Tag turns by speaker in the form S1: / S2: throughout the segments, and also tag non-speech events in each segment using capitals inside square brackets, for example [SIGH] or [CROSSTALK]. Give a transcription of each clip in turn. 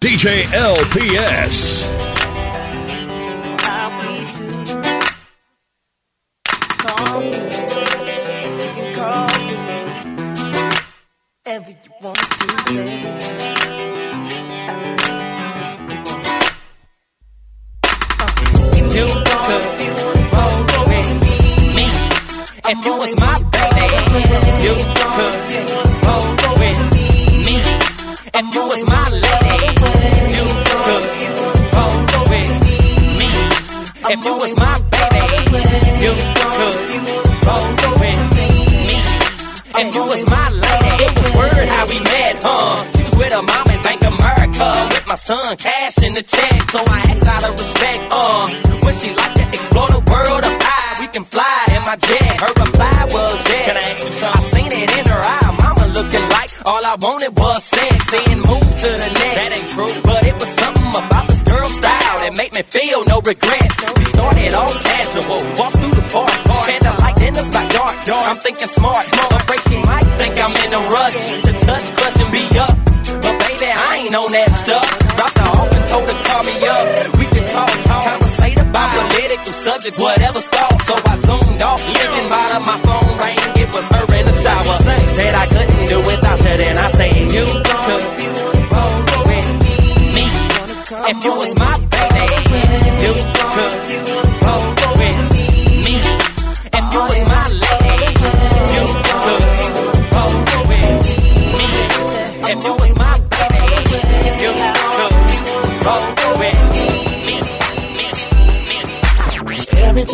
S1: DJ LPS.
S2: The check. So I asked out of respect, uh, would she like to explore the world of I? We can fly in my jet. Her reply was yes. Can I ask you something? I seen it in her eye. Mama looking like all I wanted was sex. Then move to the next. That ain't true. But it was something about this girl's style that made me feel no regrets. We started all casual. Walk through the park. Candlelight in the backyard. I'm thinking smart.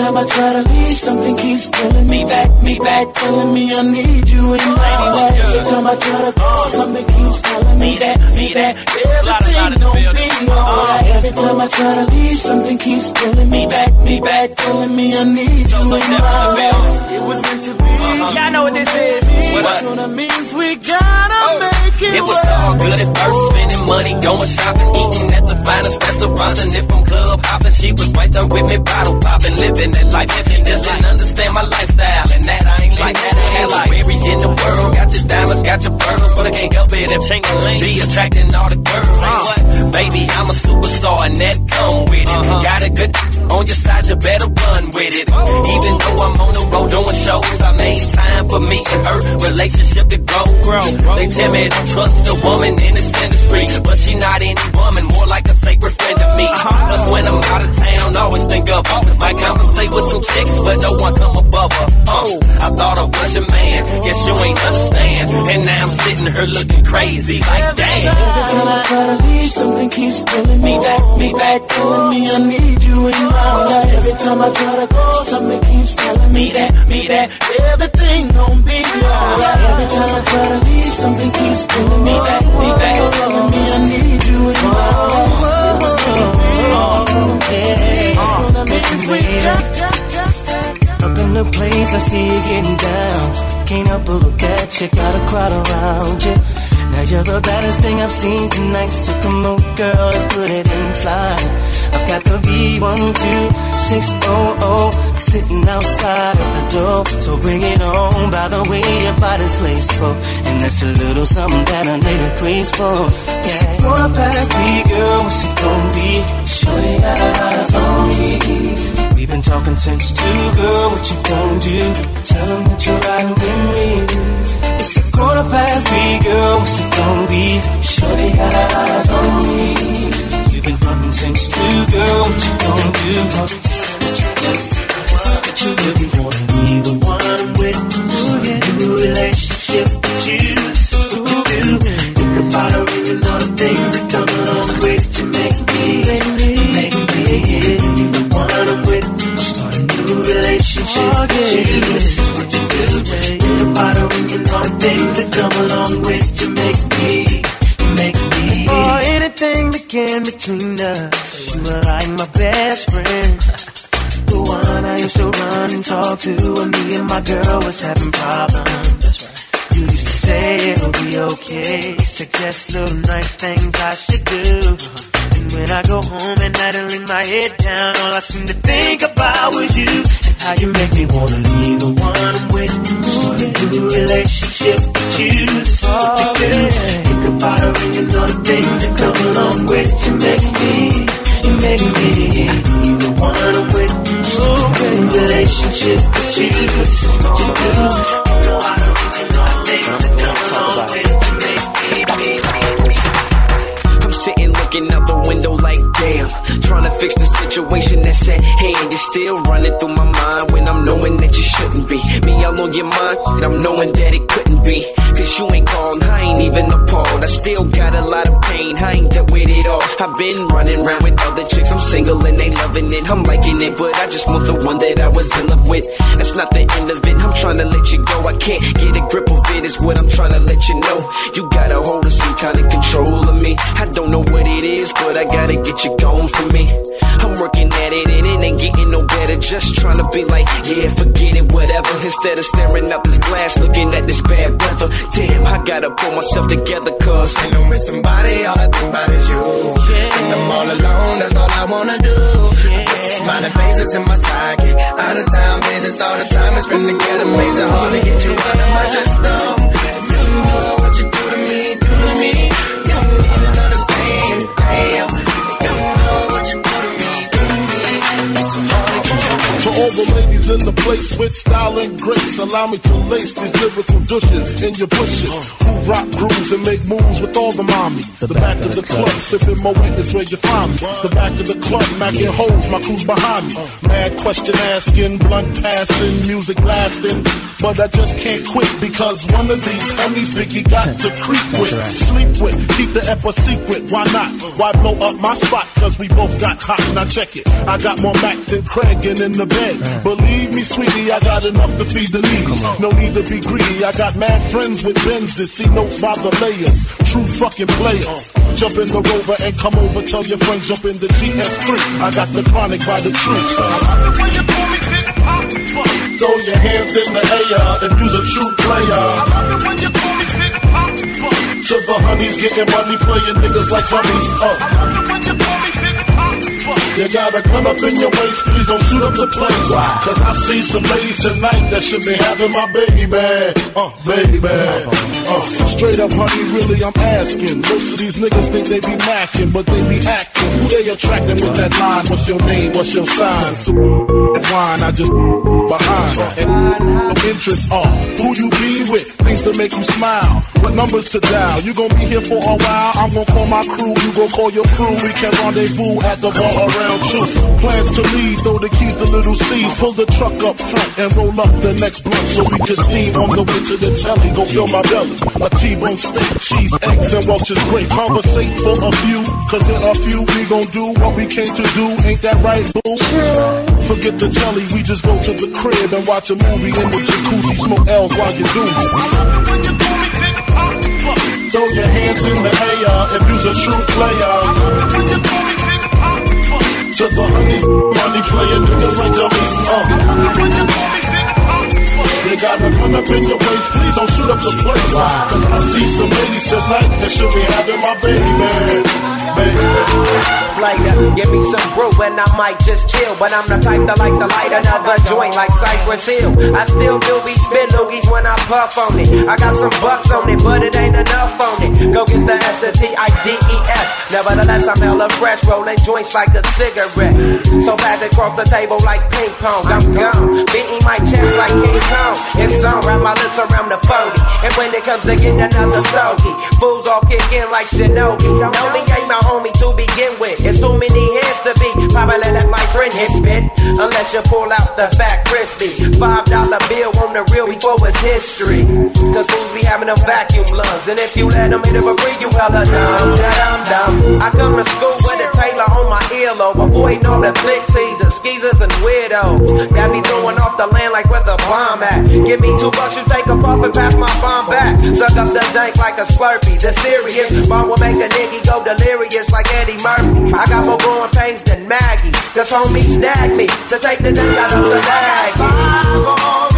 S3: Time I try to leave, something keeps pulling me back, me back, telling me I need you in my life. Every time I try to go, something keeps telling me that, me that, everything gon' be alright. Every time I try to leave, something keeps pulling me back, me back, telling me I need you in my life. It was meant to be.
S2: Y'all know what this is.
S3: That's what it means. We gotta oh. make it,
S2: It was
S3: work.
S2: all good at first, spending money, going shopping, eating at the finest restaurants, and if I'm club hopping, she was right there with me, bottle popping, living that life. She just didn't understand my lifestyle, and that I ain't like that. I ain't like every in the world, got your diamonds, got your pearls, but I can't help it if ching be attracting all the girls. What? Baby, I'm a superstar, and that come with it. Uh-huh. Got a good on your side, you better run with it. Even though I'm on the road doing shows, I made time for me and her relationship to grow. They tell me don't trust a woman in this industry, but she not any woman, more like a sacred friend to me. Plus when I'm out of town, always think of her. Might conversate with some chicks, but no one come above her. Uh, I thought I was your man, guess you ain't understand. And now I'm sitting here looking crazy, like damn.
S3: Every time I try to leave, something keeps pulling me back, me back, telling me I need you in Every time I try to go, something keeps telling me that, me that, everything gon' be alright. Every time I try to leave, something keeps pulling me back, me back, telling me I need you in my.
S4: Up in the place, I see you getting down. Can't help but look at you, got a crowd around you. Now you're the baddest thing I've seen tonight. So come on, girl, let's put it in flight. I've got the V12600 sitting outside of the door. So bring it on. By the way, your body's placed for, and that's a little something that I need a grace for. It's a quarter past three, girl. What's it gonna be? Shorty got her eyes on me. We've been talking since two, girl. What you gonna do? Tell 'em that you're riding with me. It's a quarter past three, girl. What's it gonna be? Shorty got her eyes on me. Been frontin' since two, girl. What you gonna do? Yes, that you really wanna came between us. You were like my best friend. [LAUGHS] The one I used to run and talk to when me and my girl was having problems. You used to say it'll be okay. Suggest little nice things I should do. When I go home at night and lay my head down, all I seem to think about was you. And how you make me wanna be the one I'm with. Start a new relationship with you. That's what you do. Think about her and you know the things that come along with. You make me, you make me be the one
S2: I'm with. Start a new relationship with you. That's what you do. Fix the situation that's at hand. It's still running through my mind when I'm knowing that you shouldn't be. Me all on your mind, and I'm knowing that it couldn't be. Cause you ain't called, I ain't even appalled. I still got a lot of pain, I ain't dealt with it all. I've been running around with other chicks, I'm single and they loving it. I'm liking it, but I just want the one that I was in love with. That's not the end of it, I'm trying to let you go. I can't get a grip of it, is what I'm trying to let you know. You got a hold of some kind of control of me. I don't know what it is, but I gotta get you going for me. I'm working at it and it ain't getting no better. Just trying to be like, yeah, forget it, whatever. Instead of staring out this glass, looking at this bad weather. Damn, I gotta pull myself together, cause
S5: When I'm with somebody, all I think about is you. When I'm all alone, that's all I wanna do. Smiling faces in my sidekick. Out of town visits all the time. It's been together, makes it hard to get you out of my system. You know
S6: the in the place with style and grace, allow me to lace these lyrical douches in your bushes. Who rock grooves and make moves with all the mommies. The, back, of the club, sipping my is where you find me. The back of the club, macking holes, my crew's behind me. Mad question asking, blunt passing, music lasting. But I just can't quit because one of these homies Biggie got to creep with, sleep with, keep the ep a secret. Why not? Why blow up my spot? Cause we both got hot. Now check it. I got more Mac than Craig and in the bed. Believe me, sweetie, I got enough to feed the needy. No need to be greedy. I got mad friends with Benzes. See notes by the layers. True fucking players. Jump in the rover and come over. Tell your friends jump in the GS3. I got the chronic by the tree. Throw your hands in the air if you's a true player. To the honeys getting money, playing niggas like dummies. Uh. You gotta come up in your waist, please don't shoot up the place. Cause I see some ladies tonight that should be having my baby bag. Uh, baby bag. Uh, straight up, honey, really, I'm asking. Most of these niggas think they be macking, but they be acting. Who they attracting with that line? What's your name? What's your sign? So, wine, I just behind. And no interest are who you be with, things to make you smile. What numbers to dial? You gon' be here for a while. I'm gon' call my crew, you gon' call your crew. We can rendezvous at the bar around two. Plans to leave, throw the keys to little C's. Pull the truck up front and roll up the next blunt so we can steam on the way to the telly. Go fill my belly. A T-bone steak, cheese, eggs, and Welch's grape. Conversate for a few, cause in a few we gon' do what we came to do. Ain't that right, boo? Forget the telly, we just go to the crib and watch a movie in the jacuzzi. Smoke L's while you do. It. Throw your hands in the air if you's a true player. To the honeys, money playing niggas like dummies. Uh. You got a gun up in your waist, please don't shoot up the place. Cause I see some ladies tonight that should be having my baby Baby
S7: Later, uh, give me some brew and I might just chill. But I'm the type that like to light another joint like Cypress Hill. I still do be spit loogies when I puff on it. I got some bucks on it, but it ain't enough on it. Go get the S T I D E S. Nevertheless, I'm hella fresh, rolling joints like a cigarette. So pass it across the table like ping pong. I'm gone, beating my chest like King Kong. It's on, wrap my lips around the 40. And when it comes to getting another stogie, fools all kick in like Shinobi. Know me ain't my homie to begin with. It's too many hands to be. Probably let my friend hit bit. Unless you pull out the fat crispy. Five dollar bill on the real before it's history. Cause fools be having them vacuum lungs. And if you let them hit it for free, you hella dumb. Dumb, dumb. I come to school with a tailor on my earlobe. Avoiding all the flick teasers, skeezers, and weirdos. Got me throwing off the land like where the bomb at. Give me two bucks, you take a puff and pass my bomb back. Suck up the dank like a slurpee. The serious bomb will make a nigga go delirious like Eddie Murphy. I got more growing pains than Maggie. Cause homie snagged me to take the dank out of the bag.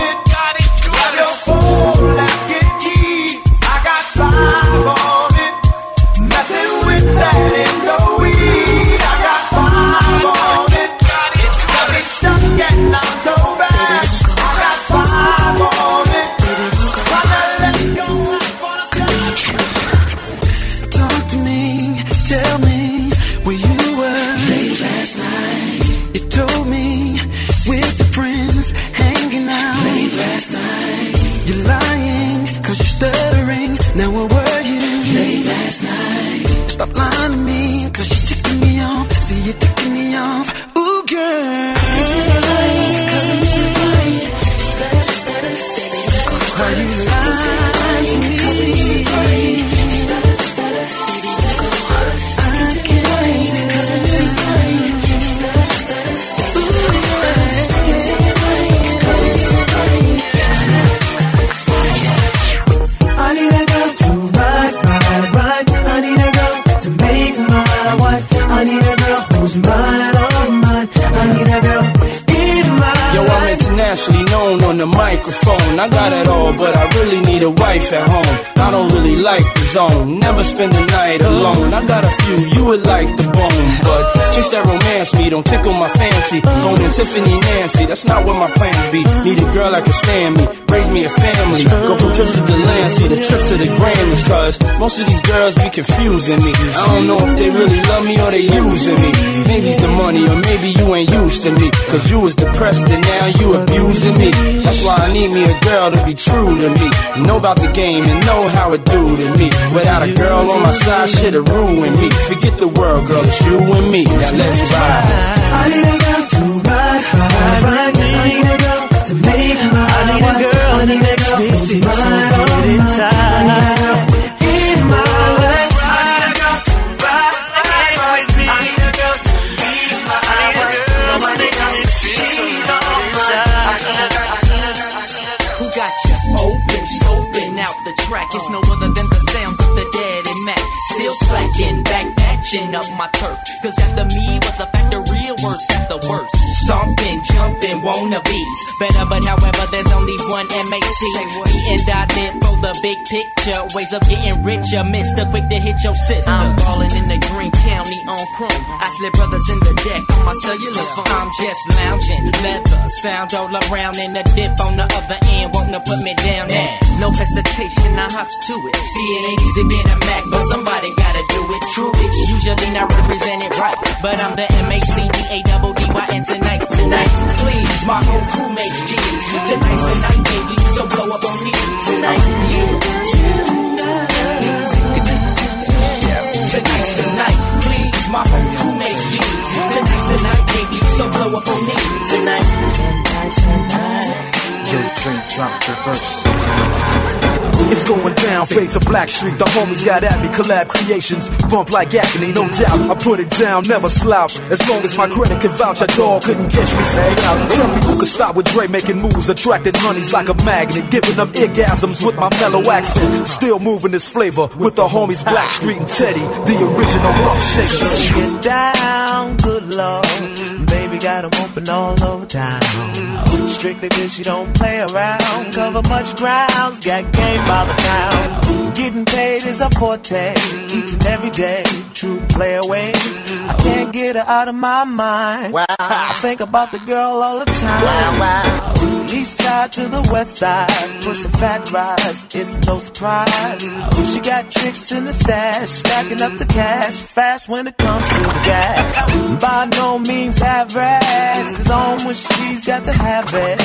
S8: Wife
S9: at home. I don't really like the zone. Never spend the night alone. I got a few you would like the bone, but chase that romance me don't tickle my fancy. Owning Tiffany Nancy, that's not what my plans be. Need a girl that can stand me, raise me a family. Go from trips to the land, see the trips to the Grammys, cause most of these girls be confusing me. I don't know if they really love me or they using me. Maybe it's the money, or maybe you ain't used to me. Cause you was depressed and now you abusing me. That's why I need me a girl to be true to me. Know about the game and know how it do to me. Without a girl on my side, shit'll ruin me. Forget the world, girl, it's you and me. Now let's ride.
S8: I need a girl to ride, ride, ride. I need a girl to make my I need a girl I need a girl who's mine, all mine. I need a girl in my life. I need a girl to ride, ride with me. I need a girl to be my I need a girl. Nobody else to she's all mine.
S10: Who got you open, scoping out the track? It's no other than the sounds slacking, back patching up my turf. Cause after me was a factory of worse after worse. Stomping, jumping, wannabes. Better, but however, there's only one MAC. Me and I did the big picture. Ways of getting richer, Mr. Quick to hit your sister. Uh-huh. I'm ballin' in the Green County on chrome. I slip brothers in the deck on my cellular phone. I'm just lounging, leather, sound all around, and the dip on the other end won't to put me down now. No hesitation, I hops to it. See, it ain't easy being a Mac, but somebody gotta do it. True, it's usually not represented right, but I'm the M A C D A double D Y, and tonight's tonight. Please, my whole crew makes G's. Tonight's the night, baby, so blow up on me tonight. Oh, Tonight's the night, please. My whole crew makes G's. Tonight's the night, baby, so blow up on me tonight.
S11: Yo, Dream drop the verse. It's going down, fade to Blackstreet. The homies got at me, collab creations. Bump like agony, no doubt. I put it down, never slouch. As long as my credit can vouch, a dog couldn't catch me. Say. Tell me who could stop with Dre making moves, attracting honeys like a magnet, giving them orgasms with my mellow accent. Still moving this flavor with the homies Blackstreet and Teddy, the original rough shakers.
S12: Get down, good lord. Got 'em open all over town. Strictly bitch, you don't play around. Cover much grounds, got game by the pound. Getting paid is a forte, each and every day. True play away. I can't get her out of my mind. Wow. I think about the girl all the time. Wow, wow. East side to the west side, pushing fat rides, it's no surprise. She got tricks in the stash, stacking up the cash, fast when it comes to the gas. By no means average, it's on when she's got to have it.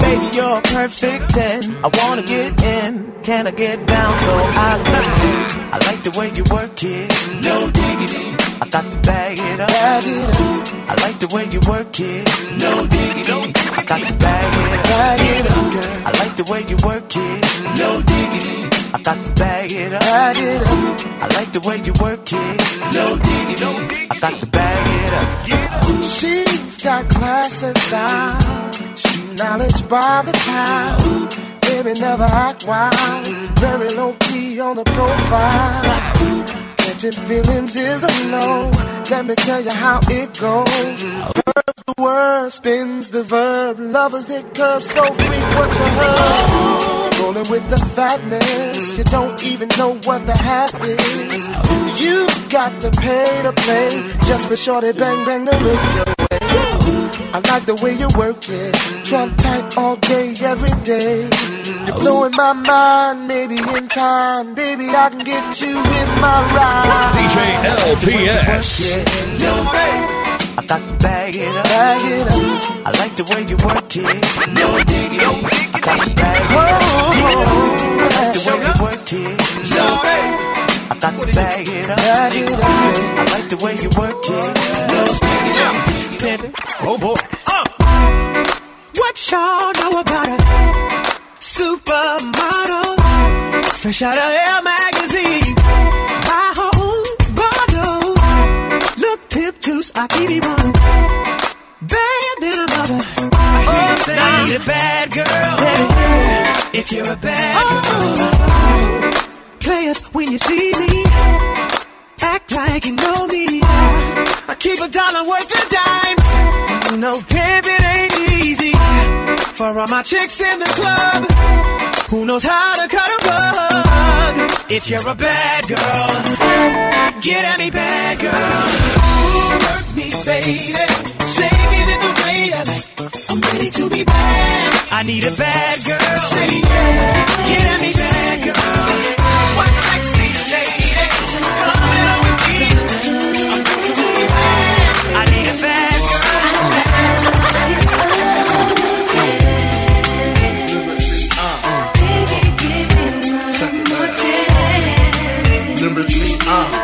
S12: Baby, you're a perfect 10. I wanna get in, can I get down so I can? I like the way you work it, no diggity. I got to bag it up. I like the way you work it, no diggity. I got to bag it up. I like the way you work it, no diggity. I got to bag it up. I like the way you work it, no diggity. I got to bag it up.
S13: She's got class and style. She knowledge by the time. Baby never act wild. Very low key on the profile. Catching feelings is a no. Let me tell you how it goes. Curves the word, spins the verb. Lovers it curves so free. What you heard? Rolling with the fatness. You don't even know what the half is. You got to pay to play just for shorty bang bang to look your way. I like the way you work it. Trump tight all day, every day. You're blowing my mind, maybe in time. Baby, I can get you in my ride.
S1: DJ LPS.
S12: I got to bag it up.
S13: Bag it up.
S12: I like the way you work it, no diggity. I got to bag it up.
S13: Oh,
S12: I like the way you work it. I got to bag it up. I like the way you work it.
S8: Oh boy. Uh. What y'all know about a supermodel? Fresh out of Air magazine. Buy her own bottles. Look pimp juice, I keep it on. Bad than a mother.
S12: Oh, say I need a bad girl. If you're a bad girl.
S8: Players, when you see me, act like you know me. I keep a dollar worth of dimes. You know, pimping ain't easy. For all my chicks in the club, who knows how to cut a rug? If you're a bad girl, get at me, bad girl. Ooh, work me, baby. Shaking it the way I like. I'm ready to be bad.
S12: I need a bad girl.
S8: Say yeah. Get at me, bad girl.
S6: Number three, uh.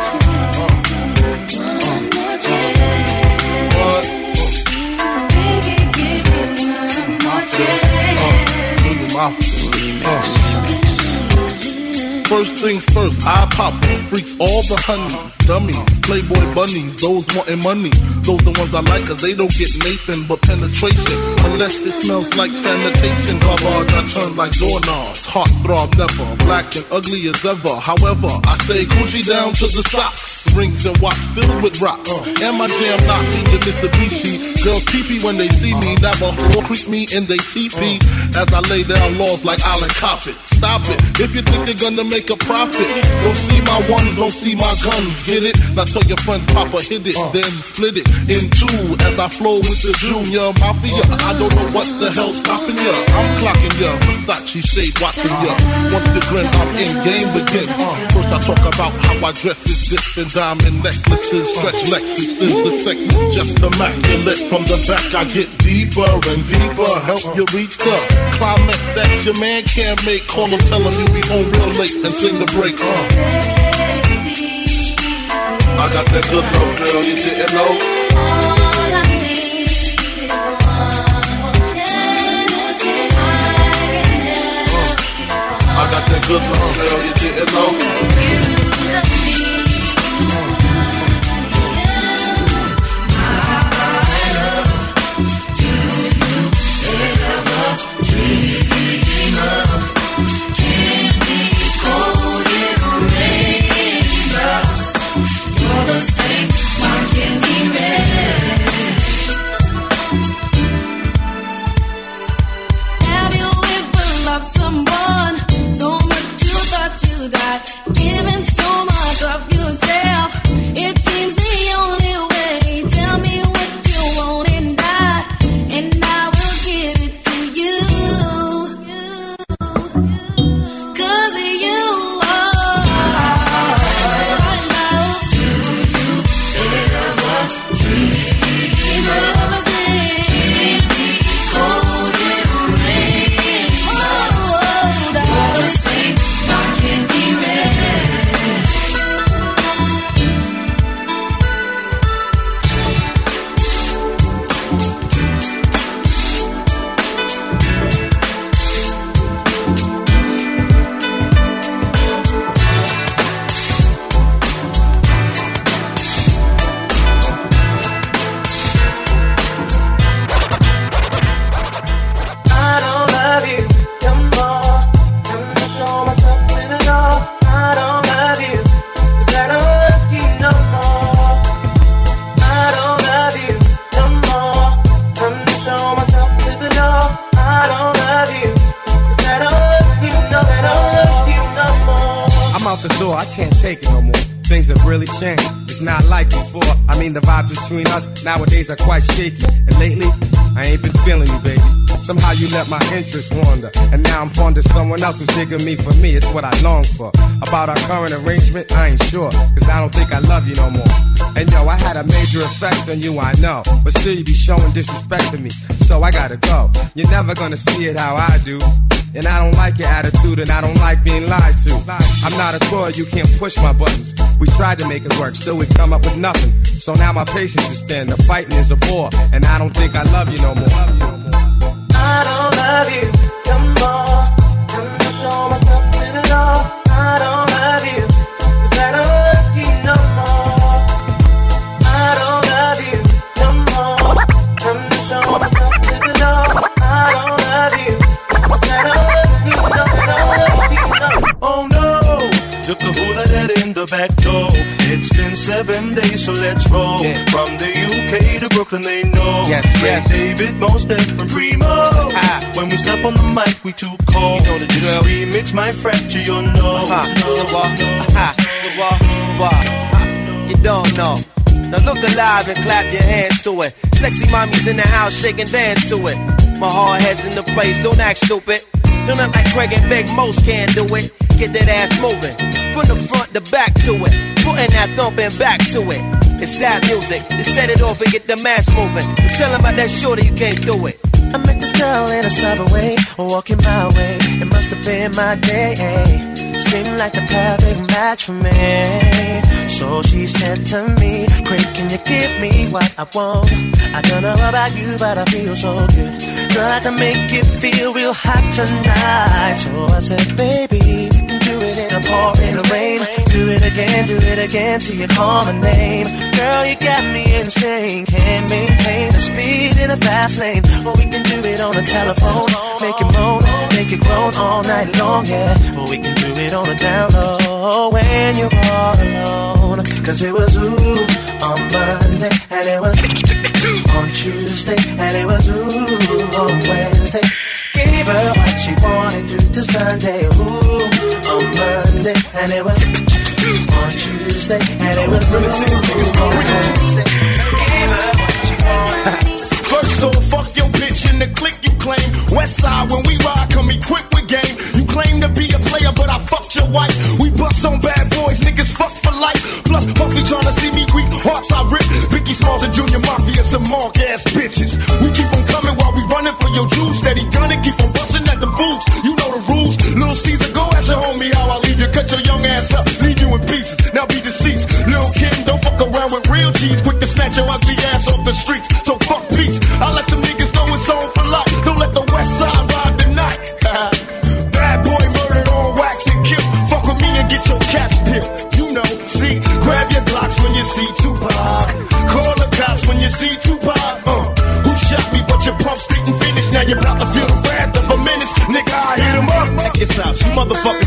S6: First things first, I pop freaks all the honeys, dummies, playboy bunnies, those wanting money. Those the ones I like, cause they don't get Nathan but penetration. Unless it smells like sanitation. Garbage, I turn like doorknobs. Heart throb never, black and ugly as ever. However, I stay Gucci down to the socks. Rings and watch filled with rocks. And my jam knocking the Mitsubishi. Girls peepee when they see me, never creep me in they teepee. As I lay down laws like Island Coppet. Stop it, if you think they're gonna make a profit. Don't see my ones, don't see my guns, get it? Now tell your friends, Papa hit it, uh. then split it in two as I flow with the Junior Mafia. I don't know what the hell's stopping ya. I'm clocking ya, Versace shade watching ya. Once the grin, I'm in game begin. Uh. Uh, first I talk about how I dress is this and diamond necklaces, stretch Lexuses. The sex is just immaculate. From the back I get deeper and deeper, help you reach the climax that your man can't make. Call him, tell him you be home real late and sing the break. Uh. I got that good love, girl, you didn't know. I got that good love, girl, you didn't know.
S14: Between us nowadays are quite shaky. And lately, I ain't been feeling you, baby. Somehow you let my interest wander. And now I'm fond of someone else who's digging me for me. It's what I long for. About our current arrangement, I ain't sure. Cause I don't think I love you no more. And yo, I had a major effect on you, I know. But still, you be showing disrespect to me. So I gotta go. You're never gonna see it how I do. And I don't like your attitude and I don't like being lied to. I'm not a toy, you can't push my buttons. We tried to make it work, still we come up with nothing. So now my patience is thin, the fighting is a bore, and I don't think I love you no more.
S12: I don't love you no more.
S15: Days, so let's roll. From the UK to Brooklyn, they know.
S14: Yes, yes.
S15: David, Mos Def, and Primo. Ah. When we step on the mic, we too cold. this remix might fracture your nose. Uh-huh. Uh-huh. Uh-huh.
S16: You don't know. Now look alive and clap your hands to it. Sexy mommies in the house, shake and dance to it. My hard head's in the place, don't act stupid. Don't act like Craig and Big Most can't do it. Get that ass moving. From the front to back to it. Putting that thumping back to it. It's that music. To set it off and get the mass moving. You tell 'em about that shorty, you can't do it.
S12: I met this girl in a subway, walking my way. It must have been my day. Seemed like the perfect match for me. So she said to me, Craig, can you give me what I want? I don't know about you, but I feel so good. Girl, I can make it feel real hot tonight. So I said, baby, a pouring rain. Do it again, do it again till you call my name. Girl, you got me insane. Can't maintain the speed in a fast lane. But we can do it on the telephone. Make it moan, make it groan all night long, yeah. Or we can do it on the down low when you're all alone. Cause it was ooh on Monday, and it was on Tuesday, and it was ooh on Wednesday. Gave her what she wanted through to Sunday, ooh on Monday, and it was on Tuesday, and it was ooh on Wednesday. Gave her what she wanted. [LAUGHS]
S17: First off, fuck your bitch in the click you claim. West side, when we ride, come equipped with game. You claim to be a player, but I fucked your wife. We bust on bad boys, niggas fuck for life. Plus, Puffy tryna see me weak, hearts I rip. Biggie Smalls and Junior Mafia, some mark ass bitches. We keep on coming keep on busting at the fools. You know the rules. Little Caesar, go ask your homie how I leave you. Cut your young ass up, leave you in pieces. Now be deceased. Lil' Kim, don't fuck around with real G's. Quick to snatch your ugly ass off the streets. So fuck peace. I let them niggas know it's on for life. Don't let the west side ride the night. [LAUGHS] Bad boy murdered on wax and kill. Fuck with me and get your caps peeled. You know, see, grab your Glocks when you see Tupac. Call the cops when you see Tupac. Uh, who shot me? But your pumps didn't finish. Now you're about to feel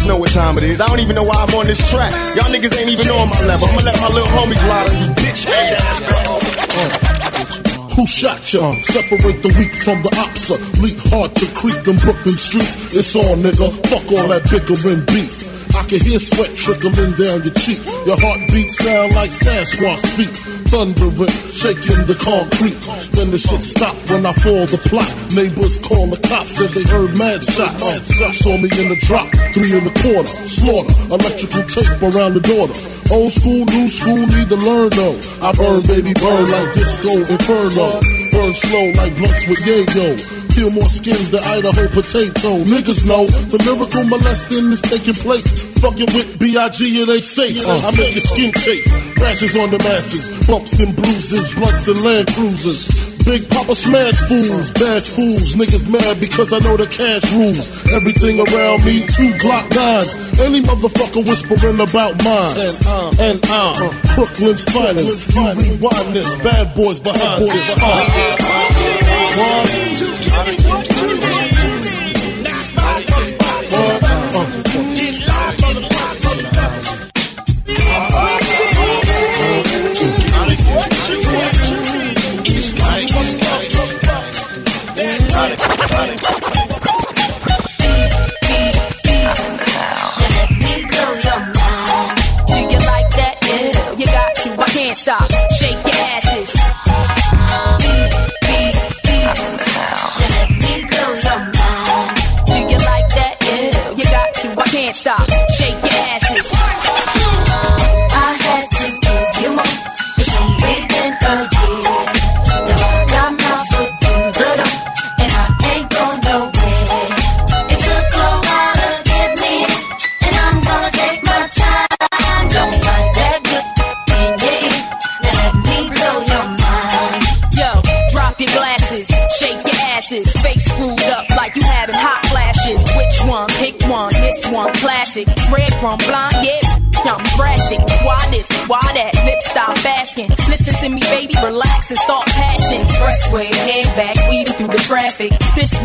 S7: Motherfuckers know what time it is. I don't even know why I'm on this track. Y'all niggas ain't even on my level. I'ma let my little homies lie on you bitch ass
S6: Who shot ya? Separate the weak from the opsa. Uh, leap hard to creep them Brooklyn streets. It's on, nigga. Fuck all that bickering beef. I can hear sweat trickling down your cheek. Your heartbeat sound like Sasquatch feet. Thundering, shaking the concrete. Then the shit stop when I fall the plot. Neighbors call the cops and they heard mad shots. Uh, saw me in the drop, three in the quarter. Slaughter, electrical tape around the daughter. Old school, new school, need to learn though. I burn, baby, burn like disco inferno. Burn slow like blunts with yayo. Peel more skins than Idaho potato. Niggas know the lyrical molesting is taking place. Fucking with B.I.G. and they safe. Oh. I make your skin chafe. Rashes on the masses. Bumps and bruises. Blunts and land cruisers. Big Poppa smash fools, bash fools, niggas mad because I know the cash rules. Everything around me, two Glock nines. Any motherfucker whispering about mine. And I'm, and I'm uh. Brooklyn's finest. You rewind this, bad boys behind
S18: uh, this. Do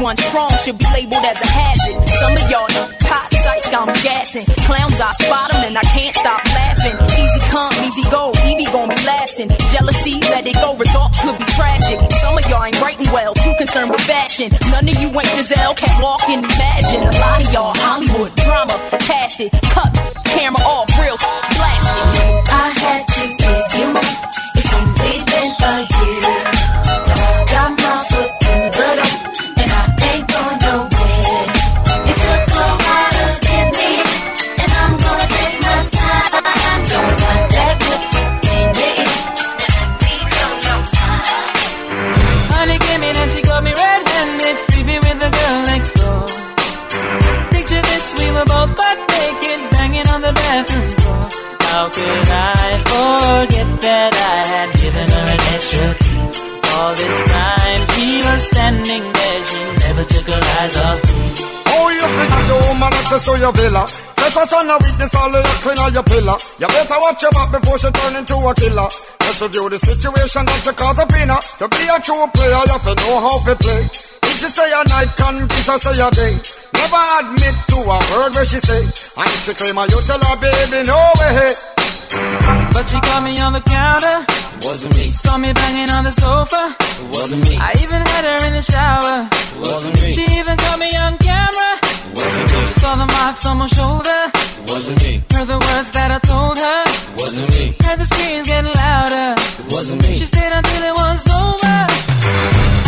S18: One strong should be labeled as a hazard. Some of y'all know hot psych, I'm gassing. Clowns, I spot 'em and I can't stop laughing. Easy come, easy go, Evie gon' be lasting. Jealousy, let it go, results could be tragic. Some of y'all ain't writing well, too concerned with fashion. None of you ain't Giselle, can't walk and imagine. A lot of y'all Hollywood drama, cast it, cut,
S19: Trespass on a witness, all of your clean on your pillar. You better watch your back before she turn into a killer. Just review the situation that you call the winner. To be a true player, you have to know how to play. If she say a night, confess her say a day. Never admit to a word where she say. And if she claim her, you tell her, baby, no way.
S20: But she caught me on the counter.
S21: Wasn't me.
S20: Saw me banging on the sofa.
S21: Wasn't me.
S20: I even had her in the shower.
S21: Wasn't me.
S20: She even caught me on camera.
S21: Wasn't me.
S20: She saw the marks on my shoulder.
S21: Wasn't me.
S20: Heard the words that I told her.
S21: Wasn't me.
S20: Heard the screams getting louder.
S21: It wasn't me.
S20: She stayed until it was over.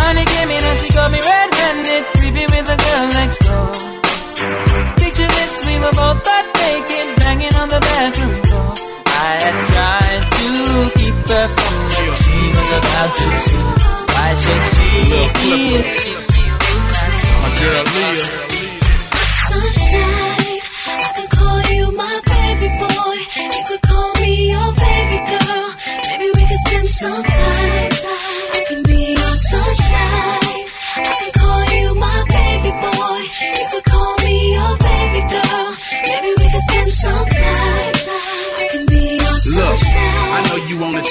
S20: Honey came in and she got me red-handed, creepy with the girl next door. Picture this, we were both butt naked, banging on the bathroom floor. I had tried to keep her from what she was about to see. Why should she feel?
S22: My girl Leah.
S23: Sunshine, I could call you my baby boy. You could call me your baby girl. Maybe we could spend some time.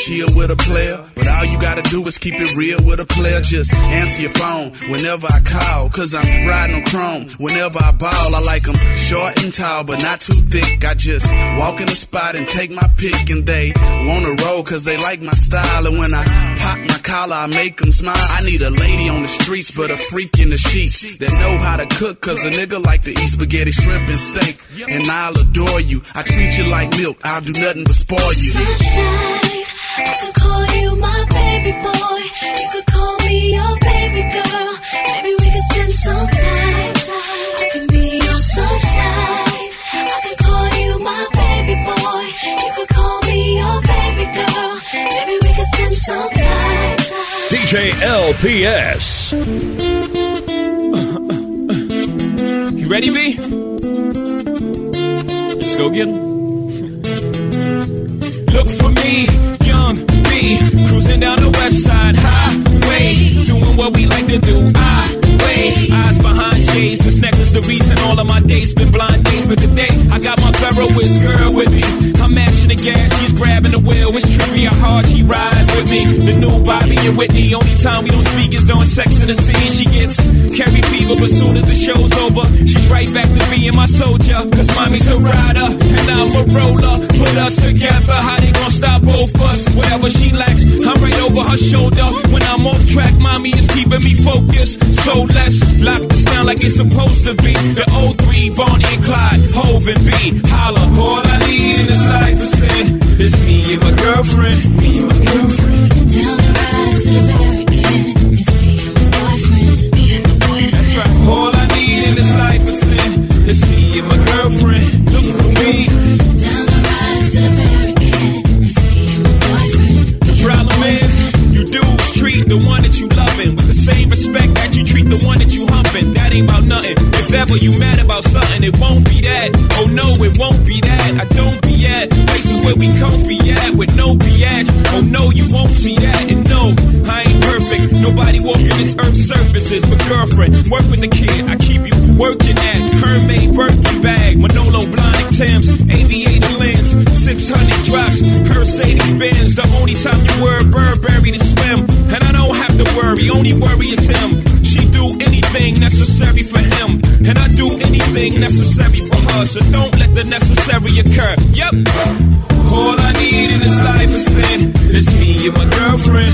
S24: Chill with a player, but all you gotta do is keep it real with a player. Just answer your phone whenever I call, cause I'm riding on chrome. Whenever I ball, I like 'em short and tall, but not too thick. I just walk in the spot and take my pick, and they wanna roll cause they like my style. And when I pop my collar, I make 'em smile. I need a lady on the streets, but a freak in the sheets that know how to cook, cause a nigga like to eat spaghetti, shrimp, and steak. And I'll adore you. I treat you like milk, I'll do nothing but spoil you.
S23: Sunshine, I could call you my baby boy. You could call me your baby girl. Maybe we could spend some time. I can be your sunshine. I could call you my baby boy. You could call me your baby girl. Maybe we could spend some time.
S1: DJ LPS.
S25: You ready, B? Let's go get 'em. Look for me, cruising down the west side highway, doing what we like to do. I wait, shades. This necklace, the reason all of my days been blind days. But today, I got my girl with me. I'm mashing the gas, she's grabbing the wheel. It's trippy how hard she rides with me. The new Bobby and Whitney. Only time we don't speak is during sex in the scene. She gets Carrie fever, but soon as the show's over, she's right back to being my soldier. Cause mommy's a rider, and I'm a roller. Put us together, how they gonna stop both us? Whatever she lacks, I'm right over her shoulder. When I'm off track, mommy is keeping me focused. So let's lock this down like it's supposed to be. The O3, Bonnie and Clyde, Hove and B. Holla, all I need in this life is sin. It's me and my girlfriend. Me and my girlfriend.
S23: Down the ride to the very end. It's me and my boyfriend. Me and my boyfriend.
S25: That's right. All I need in this life is sin. It's me and my girlfriend. whenever you mad about something, it won't be that. Oh no, it won't be that. I don't be at places where we comfy at with no biatch. Oh no, you won't see that. And no, I ain't perfect. Nobody walking this earth surfaces. But girlfriend, work with the kid. I keep you working at Hermes Birkin bag, Manolo Blahnik Tim's, aviator lens, 600 drops, Mercedes Benz. The only time you were Burberry to swim, and I don't have to worry. Only worry is him. She do anything necessary for him everything necessary for her, so don't let the necessary occur. Yep. All I need in this life is sin. It's me and my girlfriend.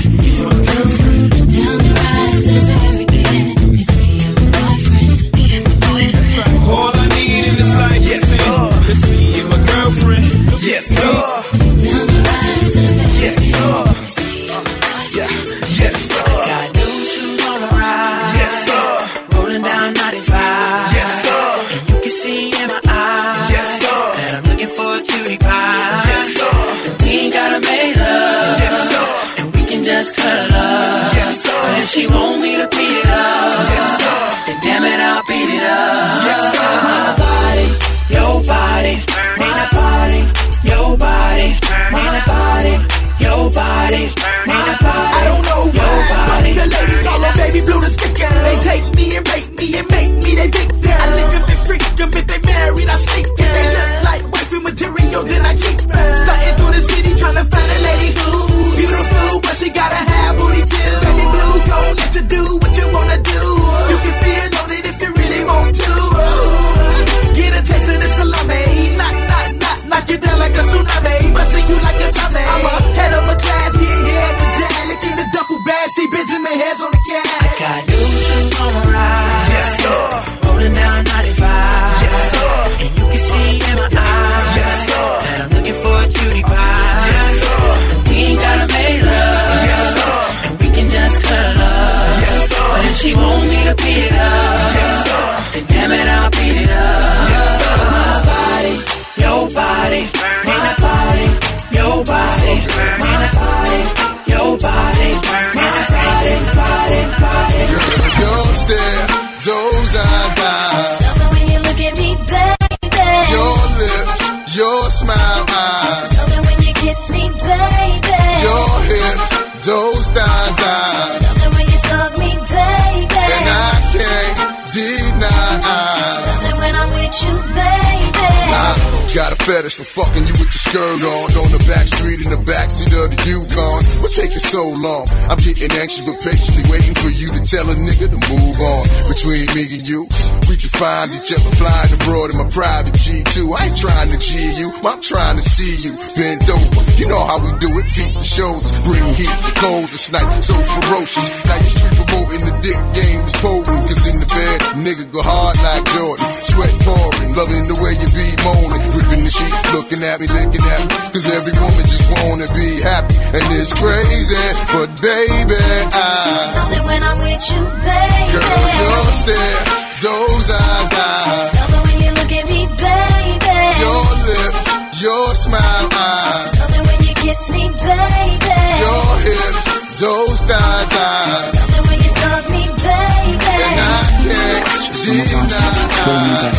S26: fetish for fucking you with your skirt on. On the back street in the backseat of the Yukon. What's taking so long? I'm getting anxious but patiently waiting for you to tell a nigga to move on. Between me and you, we can find each other flying abroad in my private G2. I ain't trying to G you, I'm trying to see you. Bend over, you know how we do it. Feet the shoulders, bring heat the cold. This night so ferocious. Now you street promoting the dick game is potent. Cause in the bed, nigga go hard like Jordan. Sweat pouring, loving the way you be moaning. Gripping the she looking at me, looking at me. Cause every woman just wanna be happy. And it's crazy, but baby, I
S27: love it when I'm with you, baby.
S26: Girl, your stare, those eyes, I
S27: love it when you look at me, baby.
S26: Your lips, your smile, I
S27: love it when you kiss me, baby.
S26: Your hips, those thighs, I
S27: love it when you love me, baby.
S26: And I can't deny.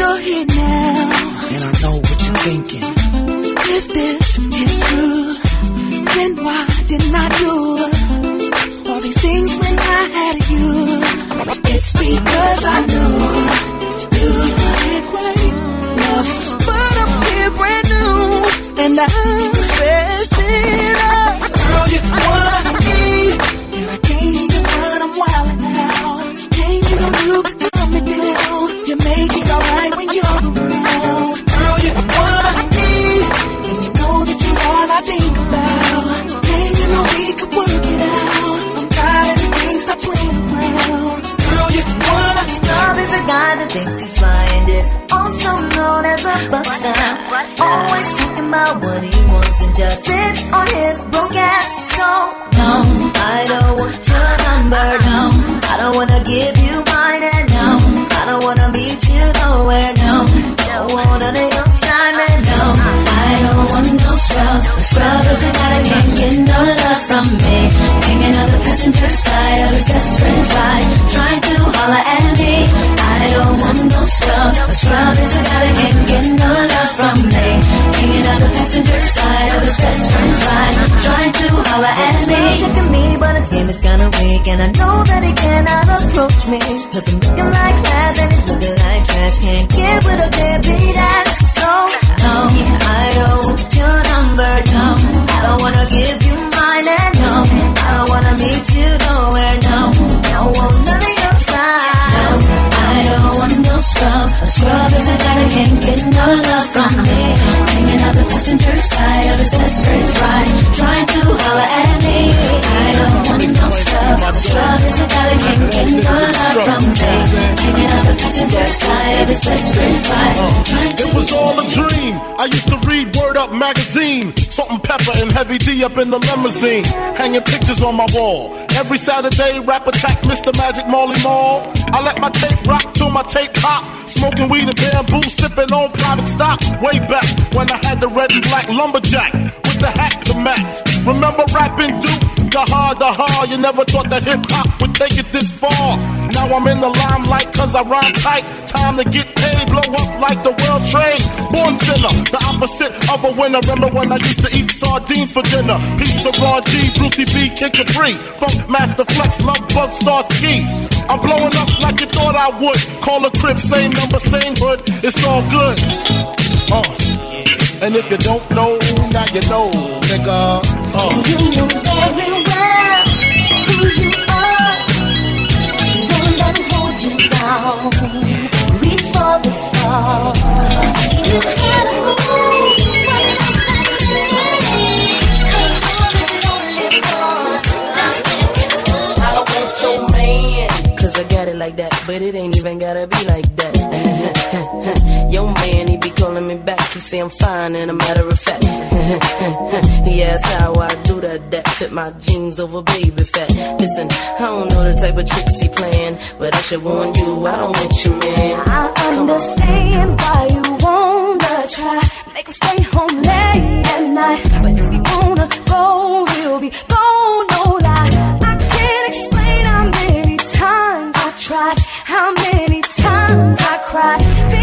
S8: you're here now. And I know what you're thinking. If this is true, then why didn't I do all these things when I had you? It's because I about what
S23: he wants and just looks kinda weak, and I know that he cannot approach me. Cause I'm looking like glass and he's looking like trash. Can't get with a deadbeat ass. So, no, I don't want your number, no. I don't wanna give you mine, and no, I don't wanna meet you nowhere, no. Don't want none of your time. No, I don't want no scrub. A scrub is a guy that can't get no love from me. Hanging out the passenger side of his best friend's scrub. A scrub is a guy that can't get no love from me. Out the passenger side of his best friend's ride,
S6: It was all a dream. I used to read Word Up magazine. Salt and Pepa and heavy D up in the limousine. Hanging pictures on my wall. Every Saturday, rap attack Mr. Magic Marley Marl. I let my tape rock till my tape pop. Smoking weed and bamboo, sipping on private stock. Way back when I had the red and black lumberjack with the hat to match. Remember rapping Duke? The hard, the hard. You never thought that hip hop would take it this far. Now I'm in the limelight cause I rhyme tight. Time to get paid, blow up like the world trade. Born sinner, the opposite of a winner. Remember when I used to eat sardines for dinner? Peace to Ron G, Brucey B, Kid Capri. Funk Master Flex, Love Bug, Starski. I'm blowing up like you thought I would. Call a crib, same number, same hood. It's all good. Uh. And if you don't know, now you know, nigga. Uh.
S23: You know very well who you are. Don't hold you down. Reach for the stars. You gotta go.
S4: I man. Cause I got it like that, but it ain't even gotta be like that. [LAUGHS] your man, he be calling me back. He say I'm fine, and a matter of fact. [LAUGHS] he asks how I do that, that fit my jeans over baby fat. Listen, I don't know the type of tricks he playing, but I should warn you, I don't want you, man.
S23: I understand why you wanna try. Make him stay home late at night. But if you wanna go, he'll be gone, no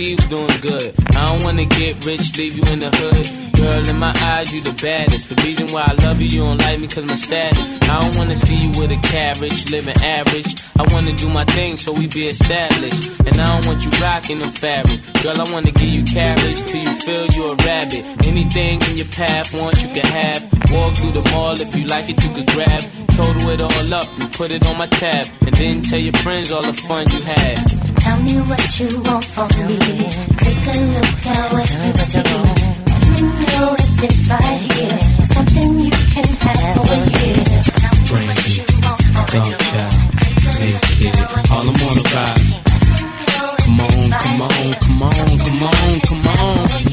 S23: see you
S25: doing good. I don't wanna get rich, leave you in the hood. Girl, in my eyes, you the baddest. The reason why I love you, you don't like me cause my status. I don't wanna see you with a carriage, living average. I wanna do my thing so we be established. And I don't want you rocking them fabrics. Girl, I wanna give you carriage till you feel you a rabbit. Anything in your path, want you can have. Walk through the mall if you like it, you could grab. Total it all up and put it on my tab. And then tell your friends all the fun you had.
S23: Tell me what you want from me. Take a look at what you see. Let me know if it's right here. Something you can have for a year. Tell me what you want from me.
S25: Hey, kid, all I'm on the vibe. Come on, come on, come on, come on, come on.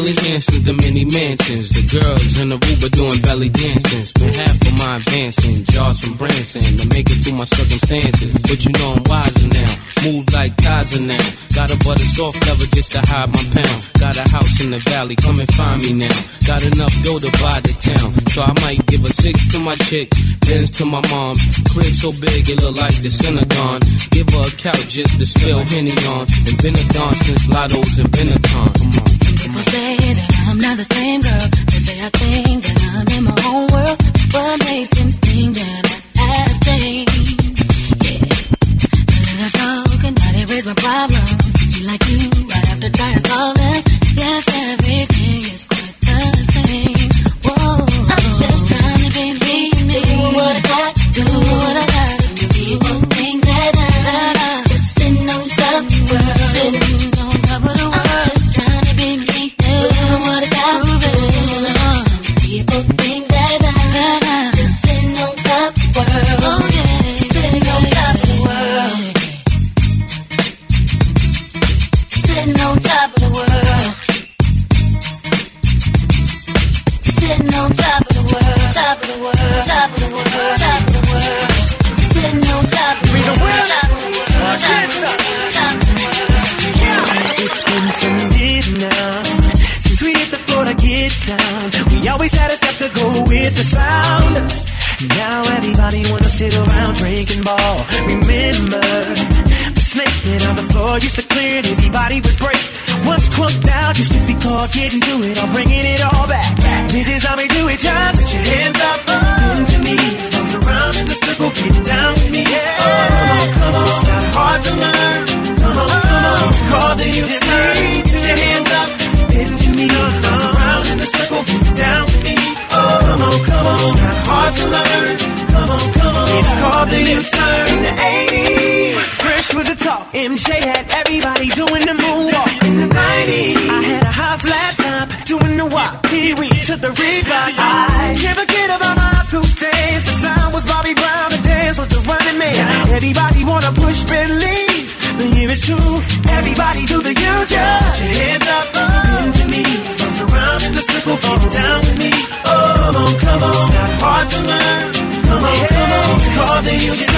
S25: I went from elegance to many mansions. The
S9: girls in the Uber doing belly dancing. Spent half of my advancing, jars from Branson to make it through my circumstances. But you know I'm wiser now, move like Kaiser now. Got a butter soft cover just to hide my pound. Got a house in the valley, come and find me now. Got enough dough to buy the town, so I might give a six to my chick, Benz to my mom. Crib so big it look like the Synagogue. Give her a couch just to spill Henny on. And been a don since Lotto's and Benetton. Come on.
S23: People say that I'm not the same girl. They say I think that I'm in my own world. What makes them think that I have changed? Yeah. A little broken, now they raise my problems. Be like you, after trying to solve them.
S28: Everybody wanna push Bentleys, but here it's true. Everybody do the you just. Your hands up, bend your knees, bounce around in the circle, get down with me. Oh, come on, come on, it's not hard to learn. Come on, come on, it's called the you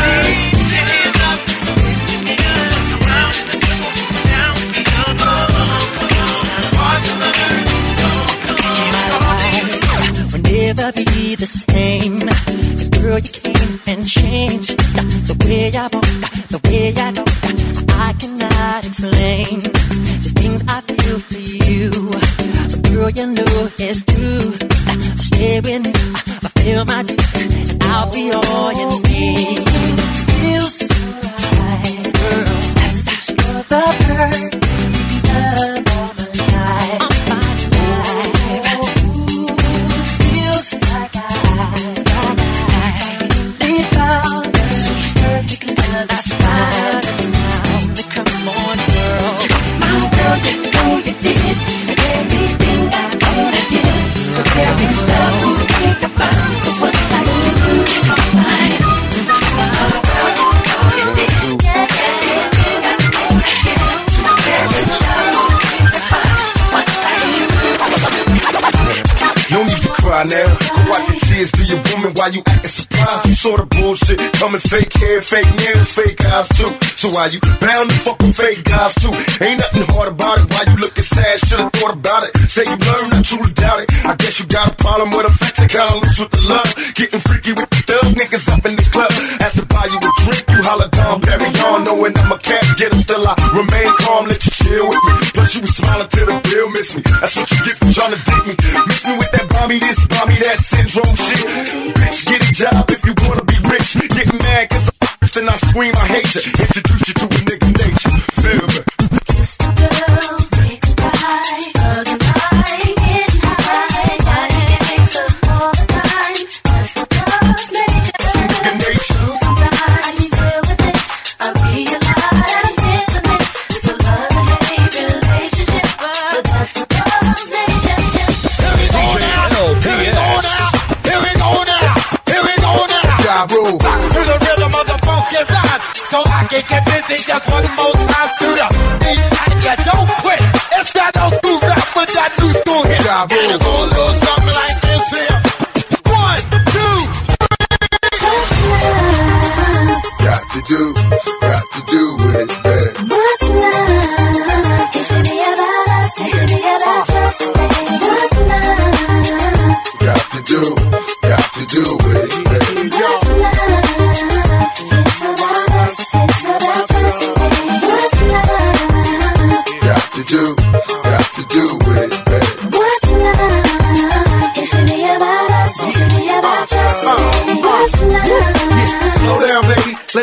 S17: coming fake hair, fake nails, fake eyes too. So why you bound to fuck with fake guys too? Ain't nothing hard about it. Why you looking sad? Should've thought about it. Say you learned, I truly doubt it. I guess you got a problem with affection, kinda loose with the love. Getting freaky with the thug niggas up in the club. Asked to buy you a drink, you holla down, Perry on, knowing I'm a cat getter. Still I remain calm, let you chill with me. Plus you was smiling till the bill miss me. That's what you get for trying to dig me. Miss me with that bomby this, bomby that syndrome shit. Bitch, get a job if you wanna. Get mad cause I'm [LAUGHS] rich, then I scream, I hate you. Introduce you to a Rule.
S26: To the rhythm of the funky rhyme. So I can get busy just one more time to the beat. And you don't quit. It's that old school rap with that new school hit. It
S17: Rule.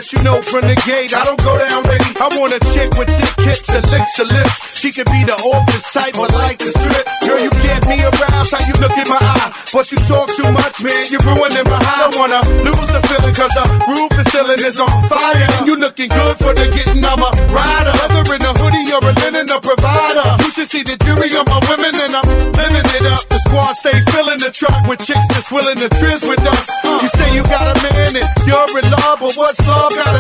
S25: You know from the gate, I don't go down, baby. I want a chick with thick hips and licks her lips. She could be the office type, but like the strip. Girl, you get me aroused, how you look in my eye. But you talk too much, man, you're ruining my high. I wanna lose the feeling, cause the roof is ceiling is on fire. And you looking good for the getting, I'm a rider. Whether in a hoodie or a linen, a provider. You should see the jury on my women, and I'm living it up. The squad stay filling the truck with chicks that's willing to trizz with what's love gotta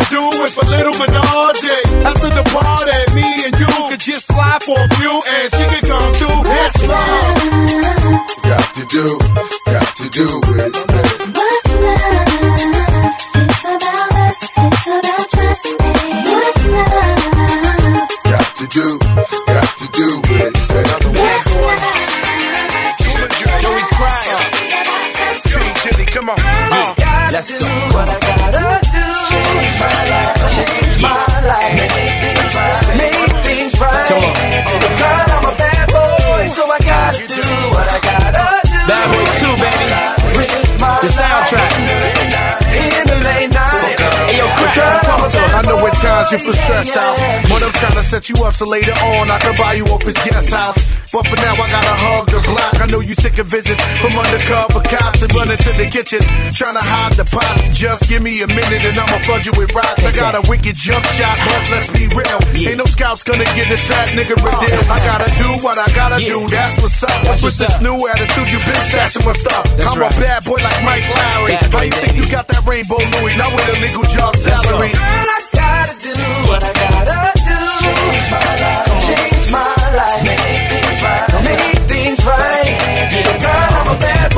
S7: so
S25: later on I can buy you up his guest house. But for now, I gotta hug the block. I know you sick of visits from undercover cops and running to the kitchen, trying to hide the pot. Just give me a minute and I'ma flood you with rocks. I got a wicked jump shot, but let's be real. Ain't no scouts gonna get this sad nigga a deal. I gotta do what I gotta do, that's what's up. What's with this new attitude you been stashing my stuff? I'm a bad boy like Mike Lowrey. Why you think you got that rainbow Louis? Not with a legal job salary.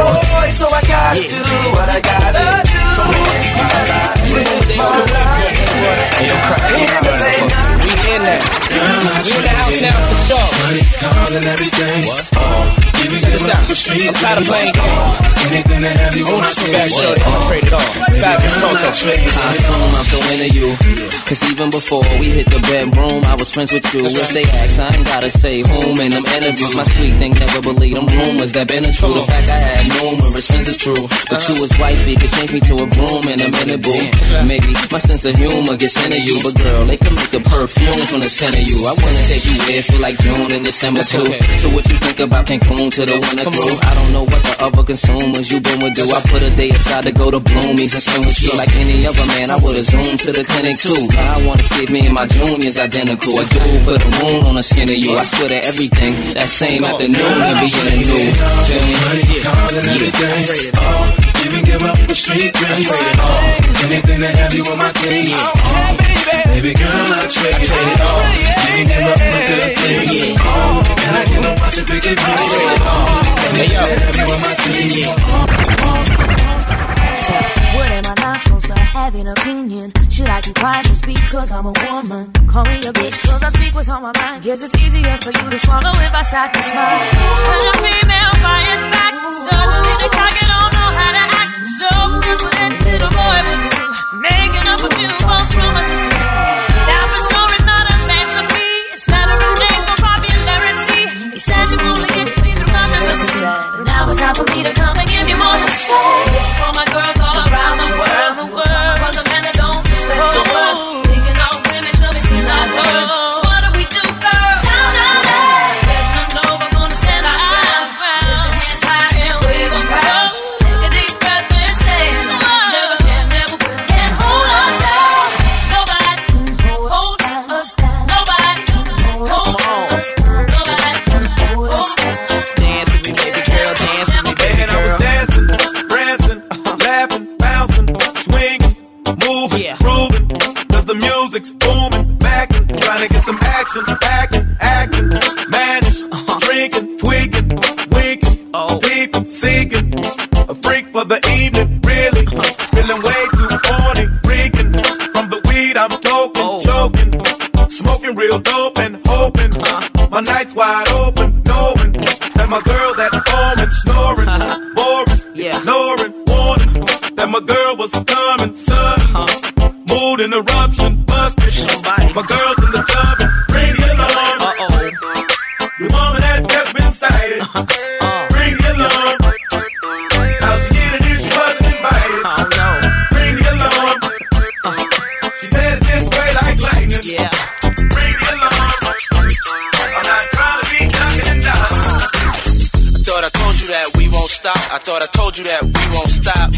S7: Boy, so I gotta do what I gotta do. My life. My life.
S21: We in. We in the house now for sure.
S29: Money, and everything. Oh,
S21: Check this out. I'm tired of playing games.
S29: Anything that have you on my
S21: I'ma trade it all. Fabolous Toto. I assume I'm so into you. Cause even before we hit the bedroom, I was friends with you. If they ask, I ain't gotta say whom in them interviews. My sweet thing never believe them rumors that been a true. The fact I had numerous friends is true. But you was wifey could change me to a broom in a minute, boo. Maybe my sense of humor gets into you. But girl, they can make a perfume from the scent of you. I wanna take you where it feel like June and December too. So what you think about Cancun to the winter through? I don't know what the other consumers you been with do. I put a day aside to go to Bloomies and spend with you like any other man. I would've zoomed to the clinic too. Now I wanna see if me and my juniors identical. A dude put a moon on the skin of you. I swear to everything that same afternoon and be in the new. Feel me?
S29: Cars and everything. Oh, even give up the street dream. Oh, anything that have you on my team. Oh, baby girl, I trade it all. Oh, Even give up the good thing. Oh, and I can watch it pick it Oh, anything that have you on my team.
S23: So, what am I not supposed to have an opinion? Should I keep quiet just because I'm a woman? Call me a bitch cause I speak what's on my mind. Guess it's easier for you to swallow if I sat to smile. When a female fires back, suddenly the cocky don't know how to act. So here's what that little boy would do. Making up a few false promises it's time for me to come and give you more say. For my girls
S25: seeking. A freak for the evening, really. Feeling way too horny, reeking. From the weed I'm toking, oh. choking. Smoking real dope and hoping. My night's wide
S9: told you that we won't stop.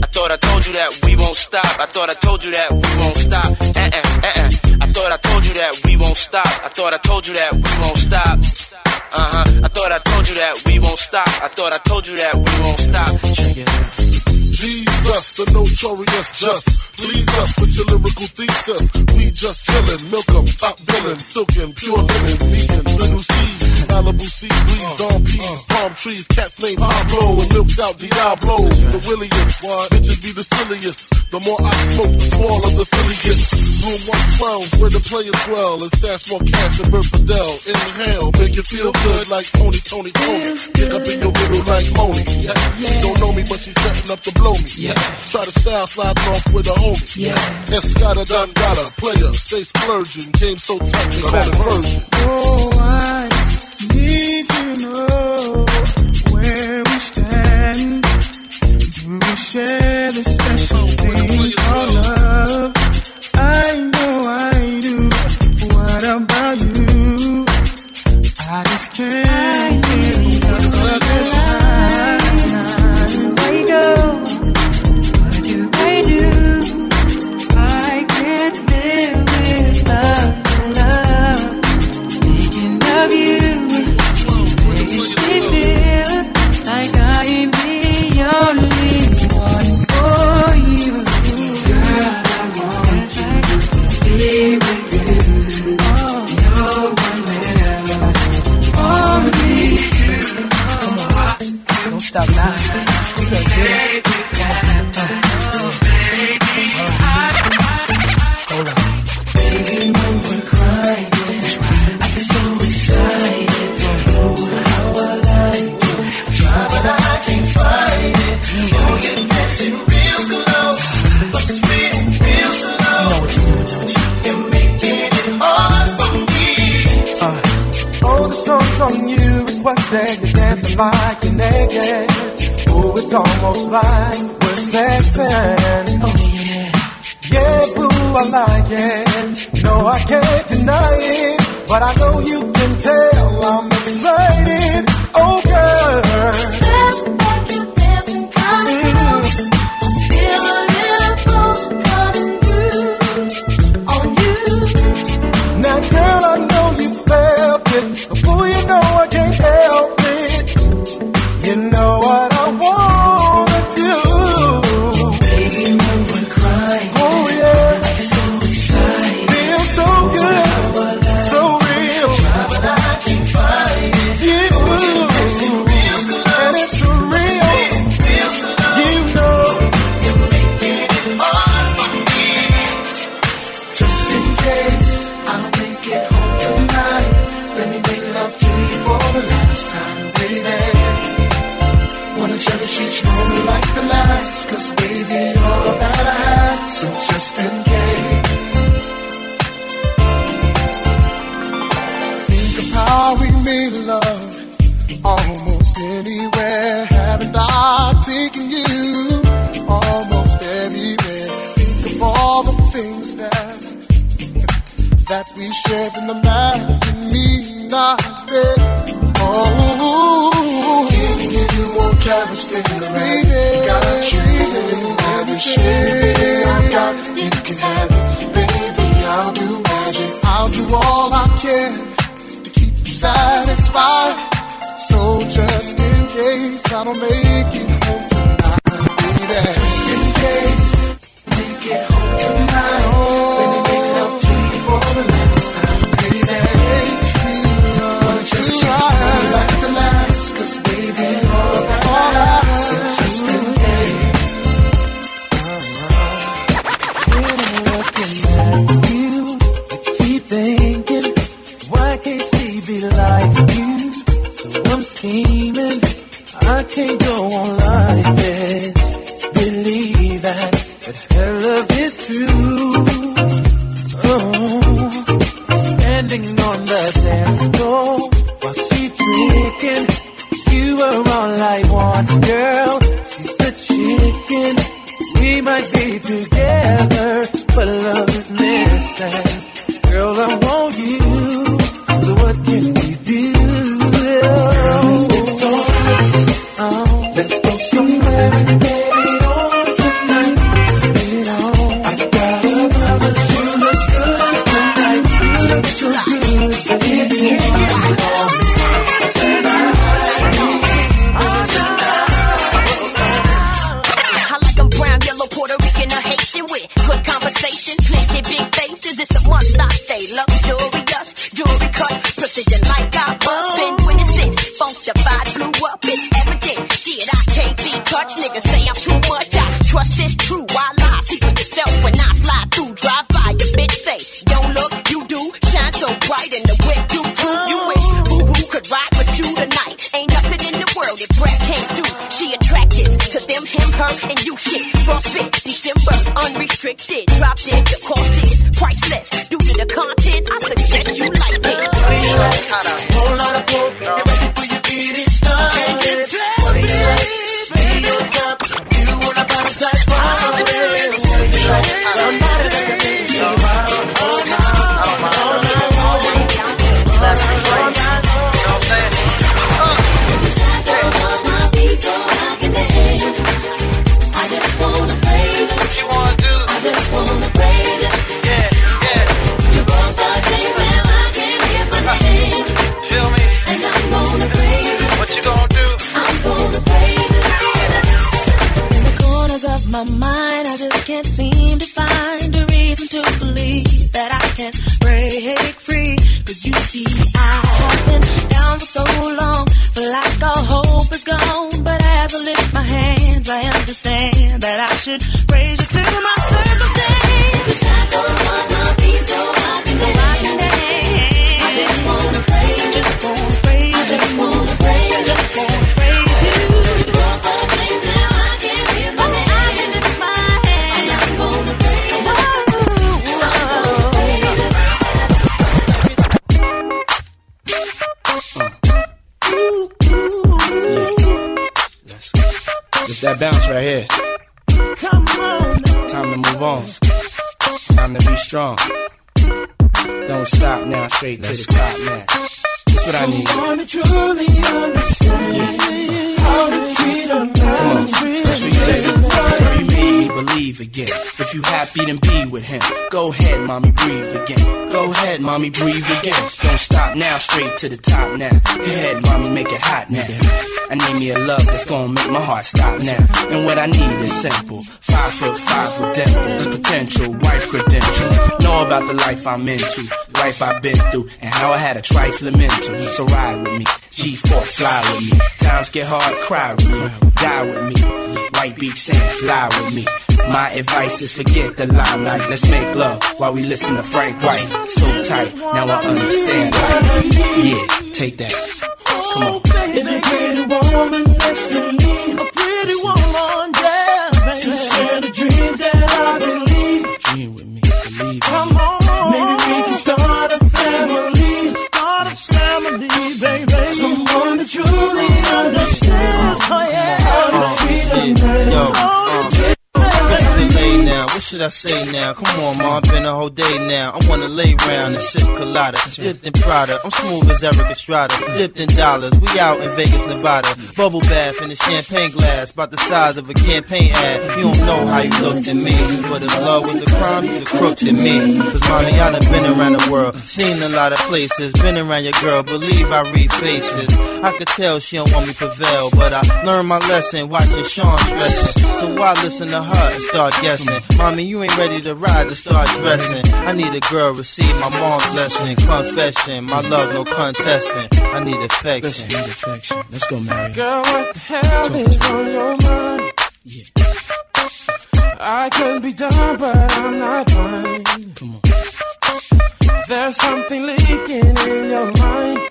S9: I thought I told you that we won't stop. I thought I told you that we won't stop. Uh uh uh uh. I thought I told you that we won't stop. I thought I told you that we won't stop. Uh huh. I thought I told you that we won't stop. I thought I told you that we won't stop. Check it out.
S6: Jesus, the notorious just. Out Diablo. The williest, bitches be the silliest. The more I smoke, the smaller the silly gets. Room 112, where the players dwell, and stash more cash than Bert Fidel. Inhale, make you feel good like Tony, Tony, Tony. Get up in your middle like Moni. Yeah. Don't know me, but she's setting up to blow me. Yeah. Try to style slide off with a homie. Yeah. Escada Dangada, player, stay splurging. Game so tight, they call it version.
S8: Oh, I need to know Do Cherish each moment like the last, cause baby, you're that I have. So just in case.
S13: Think of how we made love almost anywhere. Haven't I taken you almost everywhere? Think of all the things that that we shared and imagine me not there. Oh,
S8: you you won't carry spin around. Got you in every shade. I've got you can have it, baby. I'll do magic.
S13: I'll do all I can to keep you satisfied. So just in case I don't make it home tonight, baby.
S8: Just in case,
S30: bounce
S9: right here.
S30: Come on.
S9: Time to move on. Time to be strong. Don't stop now, straight to the top now. That's what I need.
S30: Someone to truly understand how to treat a
S9: Come on,
S30: man.
S9: let's relive. Girl, you believe again. If you happy, then be with him. Go ahead, mommy, breathe again. Go ahead, mommy, breathe again. Don't stop now, straight to the top now. Go ahead, mommy, make it hot now. I need me a love that's gonna make my heart stop now. And what I need is simple. Five foot five with dimples, potential wife credentials. Know about the life I'm into, life I've been through, and how I had a trifling mental. So ride with me, G4, fly with me. Times get hard, cry with me, die with me. White Beach Sands, lie with me. My advice is forget the limelight. Let's make love while we listen to Frank White. So tight, now I understand life. Yeah, take that. Come on.
S30: Is a pretty woman next to me? A pretty woman, yeah, baby. To share the dreams that I believe.
S9: Dream with me, believe.
S30: Come on. Maybe we can start a family. Start a family, baby. Someone that truly understands. Oh, yeah. A.
S16: Yo, now? What should I say now? Come on, ma, been a whole day now. I wanna lay round and sip colada, dipped in Prada. I'm smooth as Erik Estrada, dipped in dollars. We out in Vegas, Nevada. Bubble bath in a champagne glass, about the size of a campaign ad. You don't know how you looked at me, but if love was a crime, you'd have crooked at me. Cause mommy, I done been around the world, seen a lot of places, been around your girl, believe I read faces. I could tell she don't want me prevail, but I learned my lesson watching Sean stressing. So why listen to her and start guessing? Mommy, you ain't ready to ride to start dressing. I need a girl receive my mom's blessing, confession. My love, no contesting. I need affection.
S9: Need affection. Let's go, Mary.
S30: Girl, what the hell is on your mind? I could be done, but I'm not blind.
S9: Come on.
S30: There's something leaking in your mind.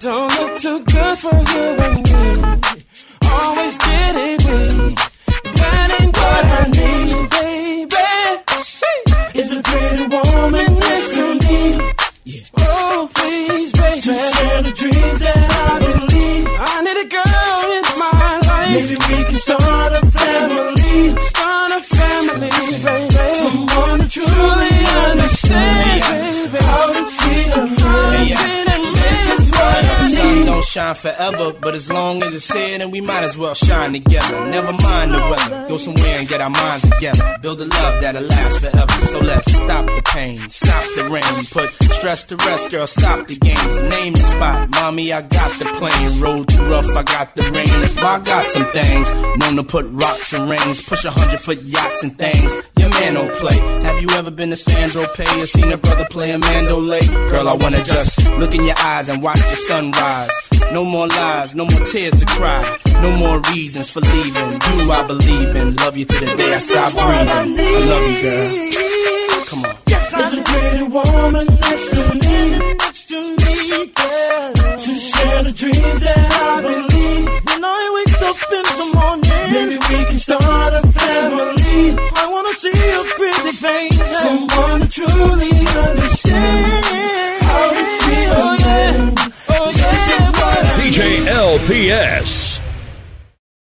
S30: Don't look too good for you and me. Always get it me. Ain't what I need, baby. Is a pretty woman next to me. Oh, please, baby. To share the dreams that I believe. I need a girl in my life. Maybe we can start a family. Start a family, baby. Someone who truly understands, baby.
S9: Sunshine forever, but as long as it's here, then we might as well shine together. Never mind the weather, go somewhere and get our minds together. Build a love that'll last forever. So let's stop the pain, stop the rain, put stress to rest, girl. Stop the games, name the spot. Mommy, I got the plane. Road too rough, I got the rain. If I got some things known to put rocks and rings, push a hundred foot yachts and things. Your man don't play. Have you ever been to San Tropez or seen a brother play a mandolay? Girl, I wanna just look in your eyes and watch the sunrise. No more lies, no more tears to cry, no more reasons for leaving. You I believe in, love you to the day I stop breathing. I love you, girl. Come on.
S30: There's a pretty woman next to me, next to me, girl. To share the dreams that I believe. When I wake up in the morning, maybe we can start a family. I wanna see a pretty face, someone to truly understand how